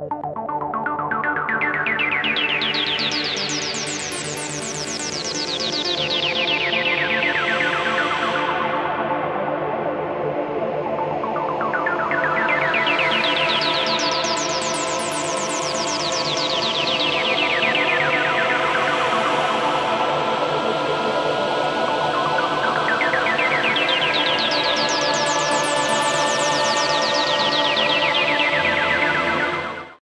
you